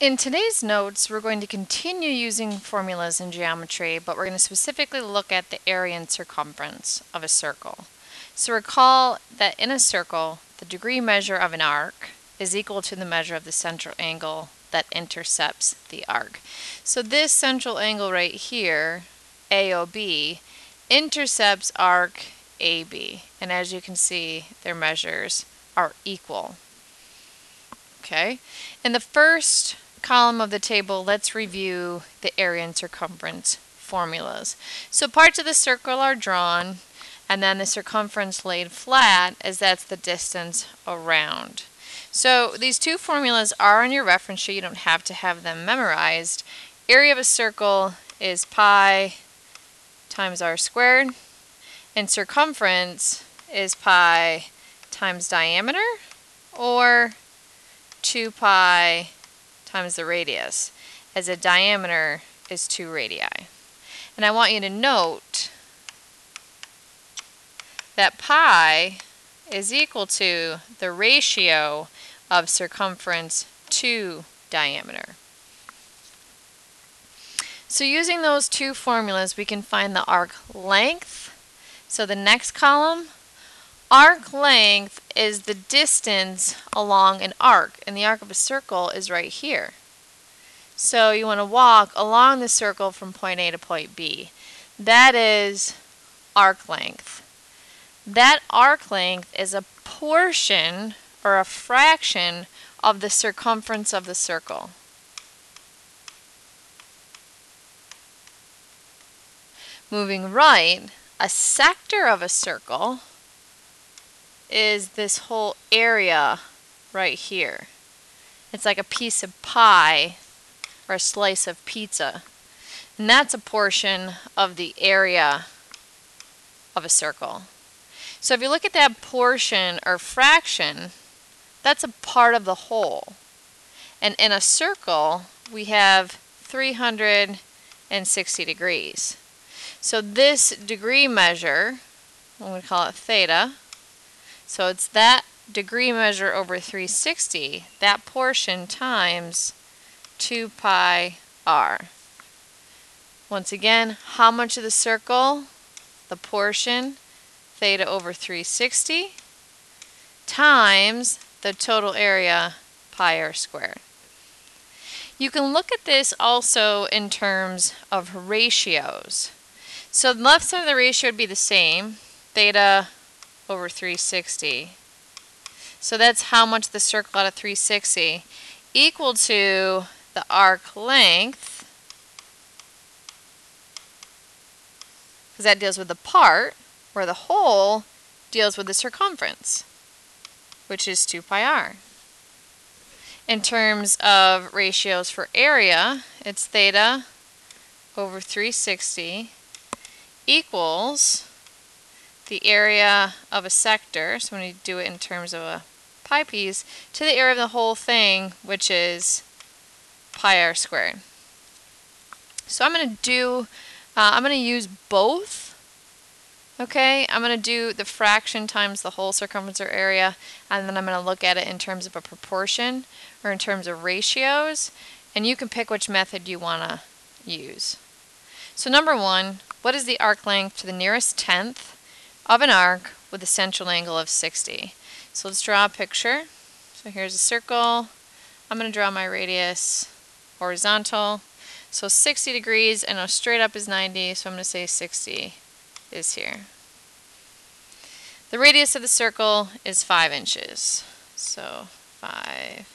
In today's notes, we're going to continue using formulas in geometry, but we're going to specifically look at the area and circumference of a circle. So recall that in a circle, the degree measure of an arc is equal to the measure of the central angle that intercepts the arc. So this central angle right here, AOB, intercepts arc AB. And as you can see, their measures are equal. Okay, in the first column of the table, let's review the area and circumference formulas. So parts of the circle are drawn and then the circumference laid flat as that's the distance around. So these two formulas are on your reference sheet. You don't have to have them memorized. Area of a circle is pi times r squared and circumference is pi times diameter or 2 pi times the radius, as the diameter is 2 radii. And I want you to note that pi is equal to the ratio of circumference to diameter. So using those two formulas, we can find the arc length. So the next column, arc length is the distance along an arc, and the arc of a circle is right here. So you want to walk along the circle from point A to point B. That is arc length. That arc length is a portion or a fraction of the circumference of the circle. Moving right, a sector of a circle is this whole area right here. It's like a piece of pie or a slice of pizza. And that's a portion of the area of a circle. So if you look at that portion or fraction, that's a part of the whole. And in a circle, we have 360 degrees. So this degree measure, I'm going to call it theta, so it's that degree measure over 360, that portion times 2 pi r. Once again, how much of the circle? The portion, theta over 360, times the total area, pi r squared. You can look at this also in terms of ratios. So the left side of the ratio would be the same, theta over 360. So that's how much the circle out of 360 equal to the arc length because that deals with the part where the whole deals with the circumference which is 2 pi r. In terms of ratios for area, it's theta over 360 equals the area of a sector, so when you do it in terms of a pie piece, to the area of the whole thing, which is pi r squared. So I'm going to do, uh, I'm going to use both. Okay, I'm going to do the fraction times the whole circumference or area, and then I'm going to look at it in terms of a proportion or in terms of ratios, and you can pick which method you want to use. So number one, what is the arc length to the nearest tenth of an arc with a central angle of 60. So let's draw a picture. So here's a circle. I'm going to draw my radius horizontal. So 60 degrees, and a straight up is 90, so I'm going to say 60 is here. The radius of the circle is 5 inches. So 5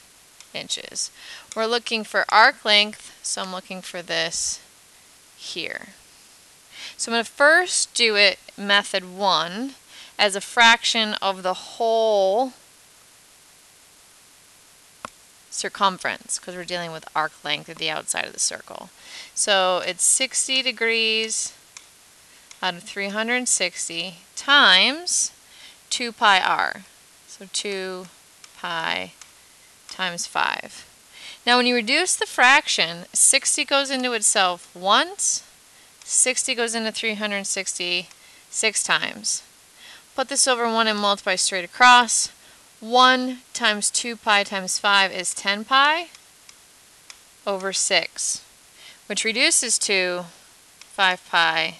inches. We're looking for arc length, so I'm looking for this here. So I'm going to first do it method one as a fraction of the whole circumference because we're dealing with arc length at the outside of the circle. So it's 60 degrees out of 360 times 2 pi r. So 2 pi times 5. Now when you reduce the fraction, 60 goes into itself once, 60 goes into 360 six times. Put this over 1 and multiply straight across. 1 times 2 pi times 5 is 10 pi. over 6, which reduces to 5 pi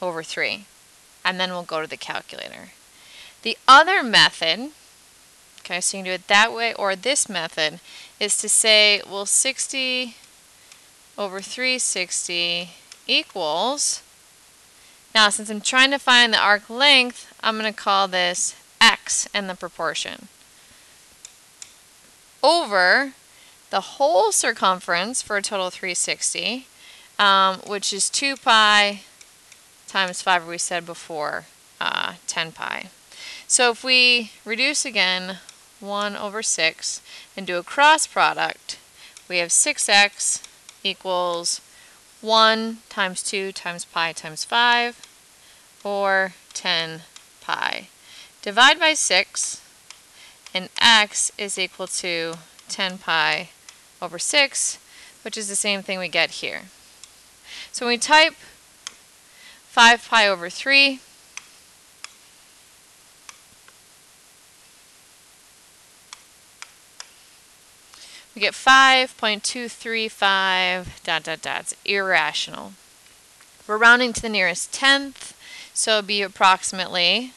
over 3. And then we'll go to the calculator. The other method, okay, so you can do it that way or this method, is to say, well, 60 over 360 equals, now since I'm trying to find the arc length, I'm going to call this x and the proportion over the whole circumference for a total of 360, um, which is 2 pi times 5, we said before, uh, 10 pi. So if we reduce again 1 over 6 and do a cross product, we have 6x equals 1 times 2 times pi times 5, or 10 pi. Divide by 6, and x is equal to 10 pi over 6, which is the same thing we get here. So when we type 5 pi over 3, get 5.235 dot dot dot. It's irrational. We're rounding to the nearest tenth, so it'd be approximately,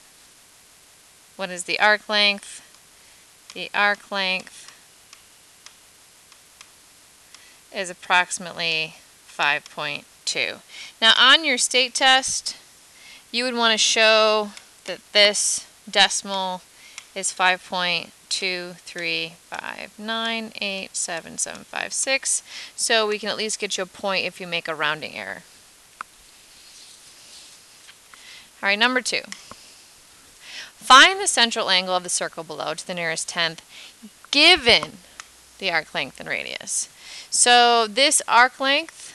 what is the arc length? The arc length is approximately 5.2. Now on your state test, you would want to show that this decimal is 5.235987756, so we can at least get you a point if you make a rounding error. All right, number two. Find the central angle of the circle below to the nearest tenth given the arc length and radius. So this arc length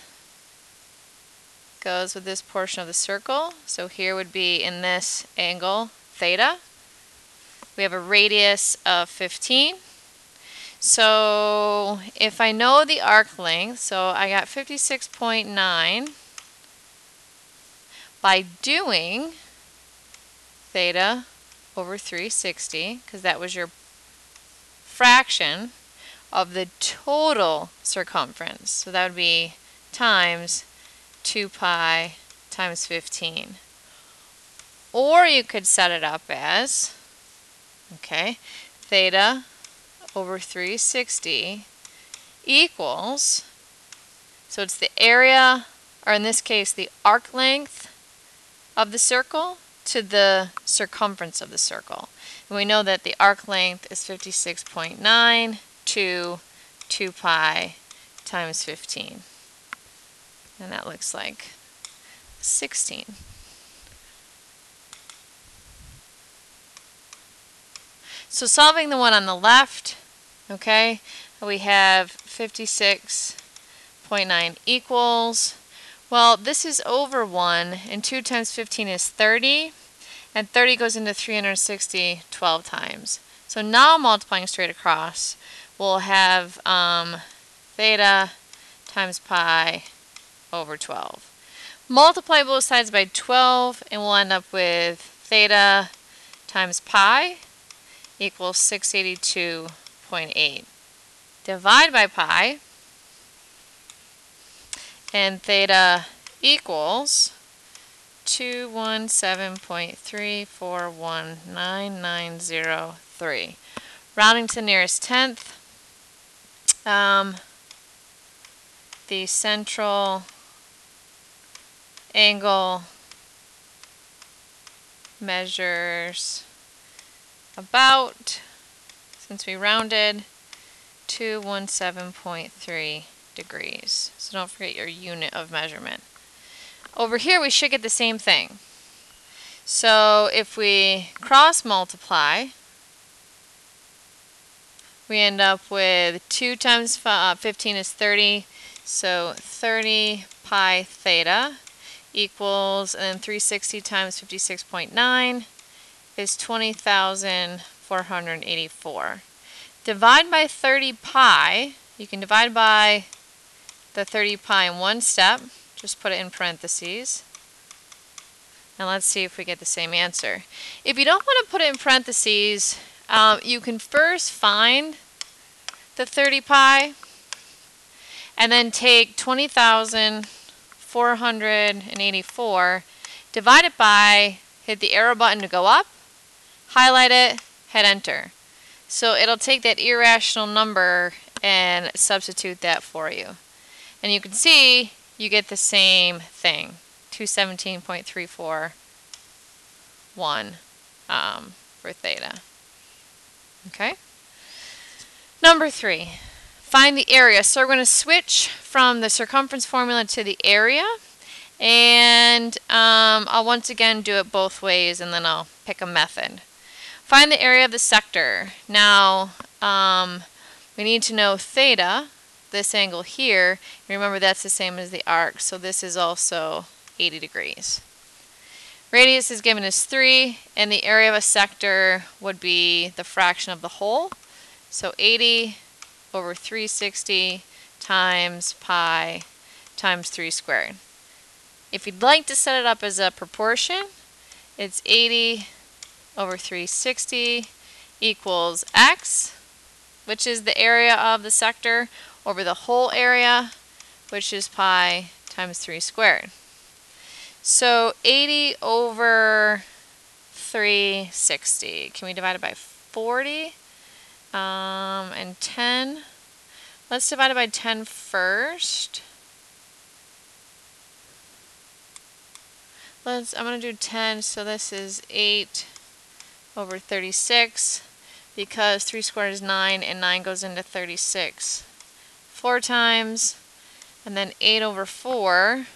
goes with this portion of the circle. So here would be in this angle theta. We have a radius of 15. So if I know the arc length, so I got 56.9 by doing theta over 360, because that was your fraction of the total circumference. So that would be times 2 pi times 15. Or you could set it up as, okay, theta over 360 equals, so it's the area, or in this case, the arc length of the circle to the circumference of the circle. And we know that the arc length is 56.9 to 2 pi times 15. And that looks like 16. So solving the one on the left, okay, we have 56.9 equals well, this is over 1, and 2 times 15 is 30, and 30 goes into 360 12 times. So now multiplying straight across, we'll have um, theta times pi over 12. Multiply both sides by 12, and we'll end up with theta times pi equals 682.8. Divide by pi, and theta equals 217.341993. Rounding to the nearest tenth, um, the central angle measures about, since we rounded, 217.3 degrees. So don't forget your unit of measurement. Over here we should get the same thing. So if we cross multiply, we end up with 2 times uh, 15 is 30, so 30 pi theta equals, and then 360 times 56.9 is 20,484. Divide by 30 pi, you can divide by the 30 pi in one step. Just put it in parentheses. And let's see if we get the same answer. If you don't want to put it in parentheses, um, you can first find the 30 pi, and then take 20,484, divide it by, hit the arrow button to go up, highlight it, hit enter. So it'll take that irrational number and substitute that for you. And you can see you get the same thing, 217.341 um, for theta. Okay? Number three, find the area. So we're going to switch from the circumference formula to the area. And um, I'll once again do it both ways and then I'll pick a method. Find the area of the sector. Now, um, we need to know theta, this angle here. Remember that's the same as the arc, so this is also 80 degrees. Radius is given as 3, and the area of a sector would be the fraction of the whole. So 80 over 360 times pi times 3 squared. If you'd like to set it up as a proportion, it's 80 over 360 equals x, which is the area of the sector, over the whole area, which is pi times 3 squared. So 80 over 360, can we divide it by 40? Um, and 10, let's divide it by 10 first. Let's, I'm going to do 10, so this is 8 over 36 because 3 squared is 9 and 9 goes into 36 four times and then 8 over 4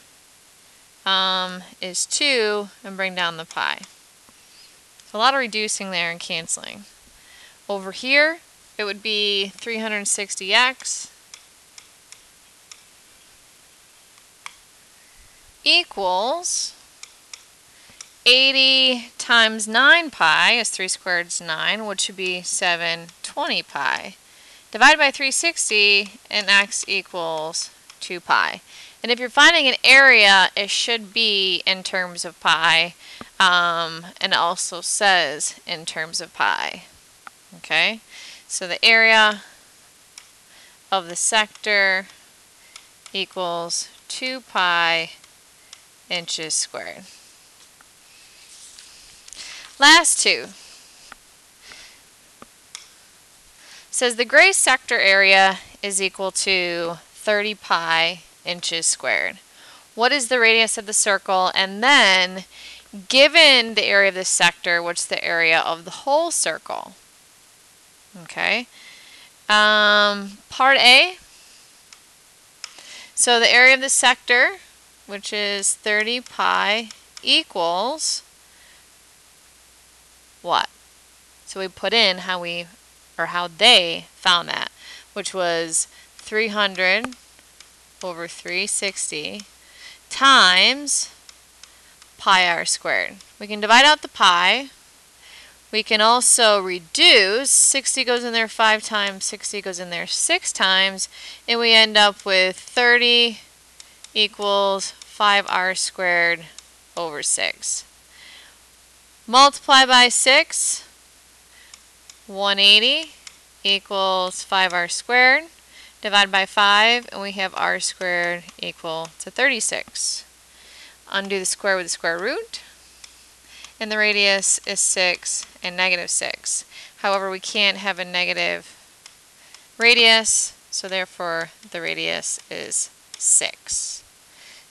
um, is 2 and bring down the pi. So a lot of reducing there and canceling. Over here it would be 360x equals 80 times 9 pi is 3 squared is 9, which would be 720 pi. Divide by 360 and x equals 2 pi. And if you're finding an area, it should be in terms of pi, um, and also says in terms of pi. Okay, so the area of the sector equals 2 pi inches squared. Last two. Says the gray sector area is equal to 30 pi inches squared. What is the radius of the circle? And then, given the area of the sector, what's the area of the whole circle? Okay. Um, part A. So the area of the sector, which is 30 pi, equals what? So we put in how we, or how they found that, which was 300 over 360 times pi r squared. We can divide out the pi. We can also reduce, 60 goes in there 5 times, 60 goes in there 6 times, and we end up with 30 equals 5r squared over 6. Multiply by 6, 180 equals 5r squared. Divide by 5, and we have r squared equal to 36. Undo the square with the square root, and the radius is 6 and negative 6. However, we can't have a negative radius, so therefore the radius is 6.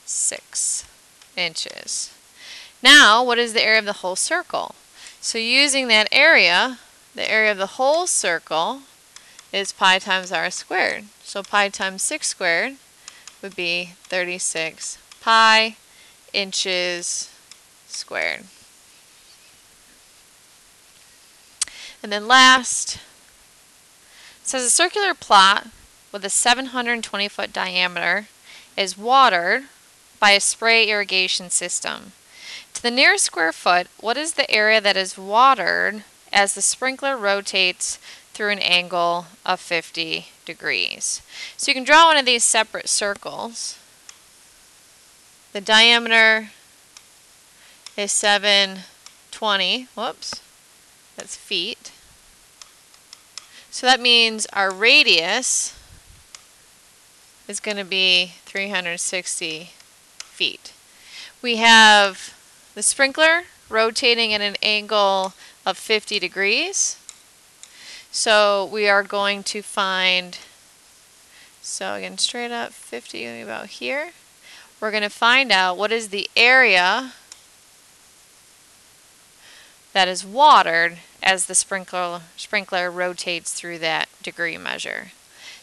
6 inches. Now, what is the area of the whole circle? So using that area, the area of the whole circle is pi times r squared. So pi times 6 squared would be 36 pi inches squared. And then last, says a circular plot with a 720 foot diameter is watered by a spray irrigation system. To the nearest square foot, what is the area that is watered as the sprinkler rotates through an angle of 50 degrees? So you can draw one of these separate circles. The diameter is 720, whoops, that's feet. So that means our radius is going to be 360 feet. We have the sprinkler rotating at an angle of 50 degrees. So we are going to find, so again, straight up 50 about here. We're going to find out what is the area that is watered as the sprinkler, sprinkler rotates through that degree measure.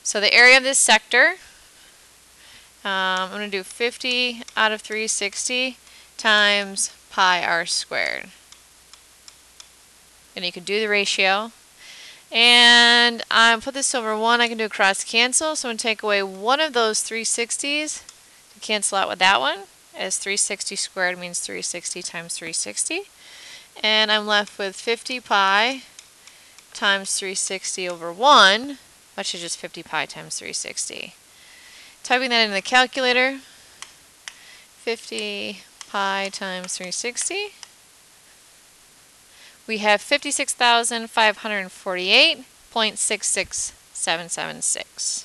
So the area of this sector, um, I'm going to do 50 out of 360 times pi r squared. And you can do the ratio. And I put this over 1, I can do a cross cancel. So I'm going to take away one of those 360s to cancel out with that one. As 360 squared means 360 times 360. And I'm left with 50 pi times 360 over 1, which is just 50 pi times 360. Typing that into the calculator, 50 pi times 360. We have 56,548.66776.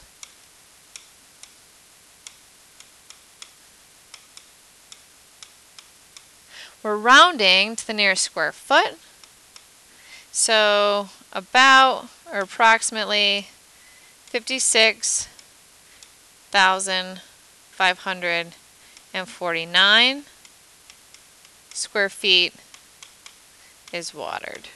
We're rounding to the nearest square foot. So about or approximately 56,549 square feet is watered.